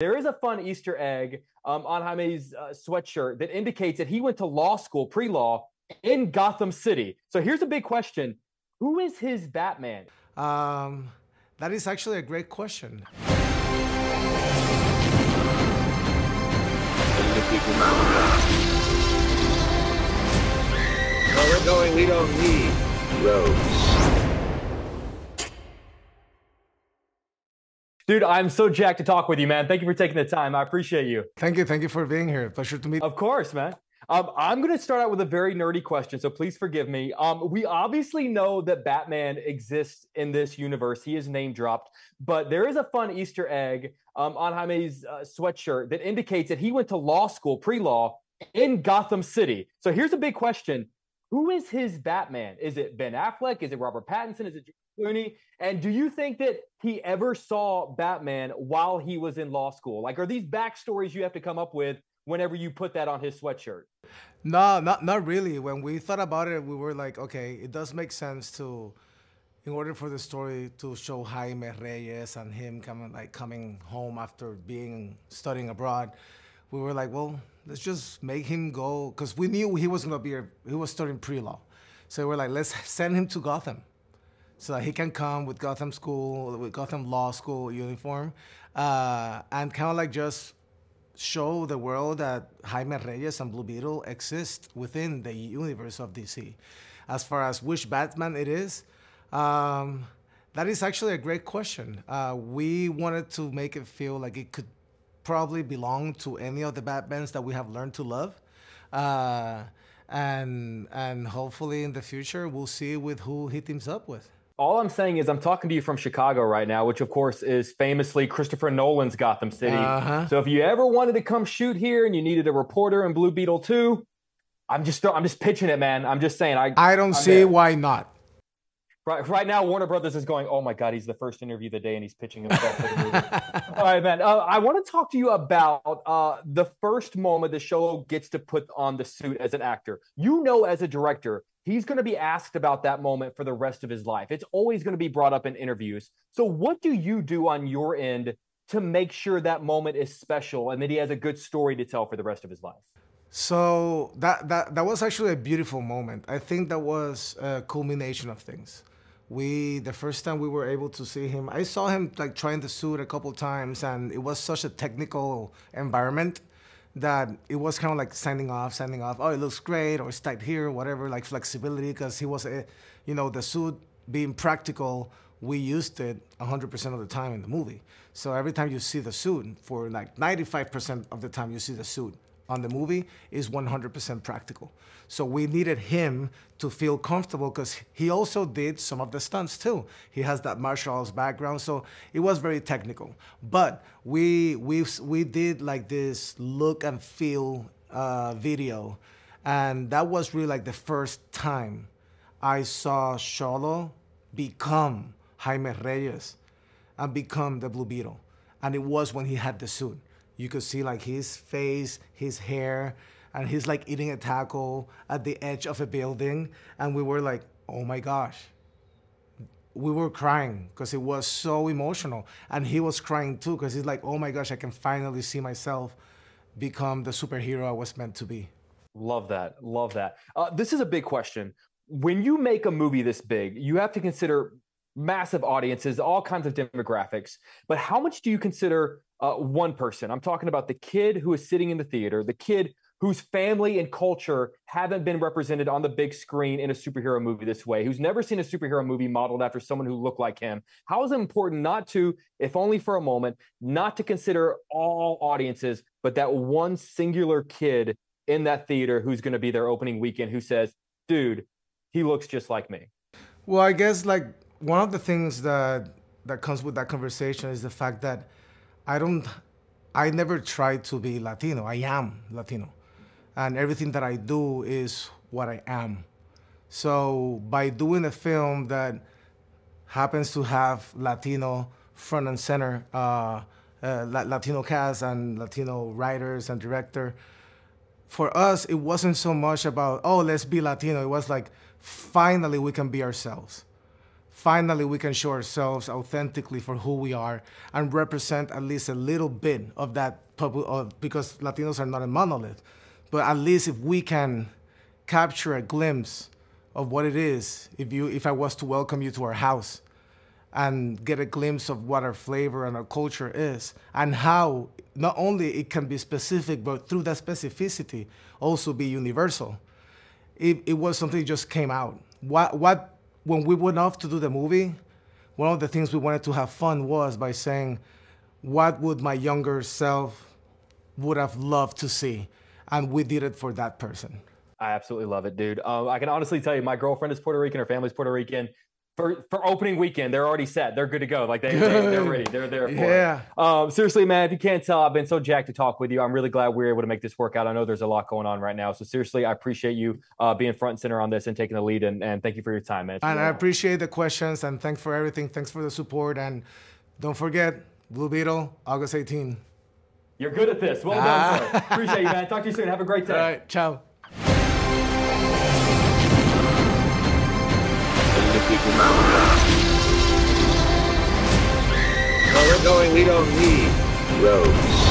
There is a fun Easter egg um, on Jaime's uh, sweatshirt that indicates that he went to law school, pre law, in Gotham City. So here's a big question Who is his Batman? Um, that is actually a great question. Where we're going, we don't need roads. Dude, I'm so jacked to talk with you, man. Thank you for taking the time. I appreciate you. Thank you. Thank you for being here. Pleasure to meet. Of course, man. Um, I'm going to start out with a very nerdy question, so please forgive me. Um, we obviously know that Batman exists in this universe. He is name dropped, but there is a fun Easter egg um, on Jaime's uh, sweatshirt that indicates that he went to law school, pre law, in Gotham City. So here's a big question Who is his Batman? Is it Ben Affleck? Is it Robert Pattinson? Is it Clooney? And do you think that he ever saw Batman while he was in law school? Like, are these backstories you have to come up with whenever you put that on his sweatshirt? No, not not really. When we thought about it, we were like, okay, it does make sense to, in order for the story to show Jaime Reyes and him coming like coming home after being studying abroad, we were like, well, let's just make him go because we knew he was gonna be a, he was studying pre-law, so we we're like, let's send him to Gotham so that he can come with Gotham School, with Gotham Law School uniform, uh, and kind of like just show the world that Jaime Reyes and Blue Beetle exist within the universe of DC. As far as which Batman it is, um, that is actually a great question. Uh, we wanted to make it feel like it could probably belong to any of the Batmans that we have learned to love. Uh, and and hopefully in the future we'll see with who he teams up with all I'm saying is I'm talking to you from Chicago right now, which of course is famously Christopher Nolan's Gotham City. Uh-huh. So if you ever wanted to come shoot here and you needed a reporter in Blue Beetle 2, I'm just I'm just pitching it, man. I'm just saying I I don't I'm see there. why not. Right, right now, Warner Brothers is going. Oh my God, he's the first interview of the day, and he's pitching himself. for the movie. All right, man. Uh, I want to talk to you about uh, the first moment the show gets to put on the suit as an actor. You know, as a director, he's going to be asked about that moment for the rest of his life. It's always going to be brought up in interviews. So, what do you do on your end to make sure that moment is special and that he has a good story to tell for the rest of his life? So that that that was actually a beautiful moment. I think that was a culmination of things. We the first time we were able to see him, I saw him like trying the suit a couple times, and it was such a technical environment that it was kind of like signing off, signing off. Oh, it looks great, or it's tight here, whatever, like flexibility, because he was, a, you know, the suit being practical, we used it 100% of the time in the movie. So every time you see the suit, for like 95% of the time you see the suit, on the movie is 100% practical. So we needed him to feel comfortable because he also did some of the stunts too. He has that martial arts background, so it was very technical. But we we we did like this look and feel uh, video, and that was really like the first time I saw Xolo become Jaime Reyes and become the Blue Beetle, and it was when he had the suit you could see like his face, his hair, and he's like eating a taco at the edge of a building. And we were like, oh my gosh. We were crying because it was so emotional. And he was crying too because he's like, oh my gosh, I can finally see myself become the superhero I was meant to be. Love that. Love that. Uh, this is a big question. When you make a movie this big, you have to consider massive audiences, all kinds of demographics. But how much do you consider uh, one person? I'm talking about the kid who is sitting in the theater, the kid whose family and culture haven't been represented on the big screen in a superhero movie this way, who's never seen a superhero movie modeled after someone who looked like him. How is it important not to, if only for a moment, not to consider all audiences, but that one singular kid in that theater who's going to be their opening weekend who says, dude, he looks just like me? Well, I guess like one of the things that that comes with that conversation is the fact that I don't, I never try to be Latino. I am Latino, and everything that I do is what I am. So by doing a film that happens to have Latino front and center, uh, uh, Latino cast and Latino writers and director, for us it wasn't so much about oh let's be Latino. It was like finally we can be ourselves finally we can show ourselves authentically for who we are and represent at least a little bit of that of, because Latinos are not a monolith. But at least if we can capture a glimpse of what it is, if you if I was to welcome you to our house and get a glimpse of what our flavor and our culture is and how not only it can be specific but through that specificity also be universal it, it was something that just came out what what when we went off to do the movie, one of the things we wanted to have fun was by saying, what would my younger self would have loved to see? And we did it for that person. I absolutely love it, dude. Um, I can honestly tell you, my girlfriend is Puerto Rican, her family's Puerto Rican for for opening weekend, they're already set. They're good to go. Like they, they are ready. They're there. yeah. It. Um, seriously, man, if you can't tell, I've been so jacked to talk with you. I'm really glad we are able to make this work out. I know there's a lot going on right now. So seriously, I appreciate you uh, being front and center on this and taking the lead. And, and thank you for your time, man. And I appreciate the questions and thanks for everything. Thanks for the support. And don't forget, Blue Beetle, August 18. You're good at this. Well done, ah. sir. Appreciate you, man. Talk to you soon. Have a great day. All right. Ciao. We're we don't need roads.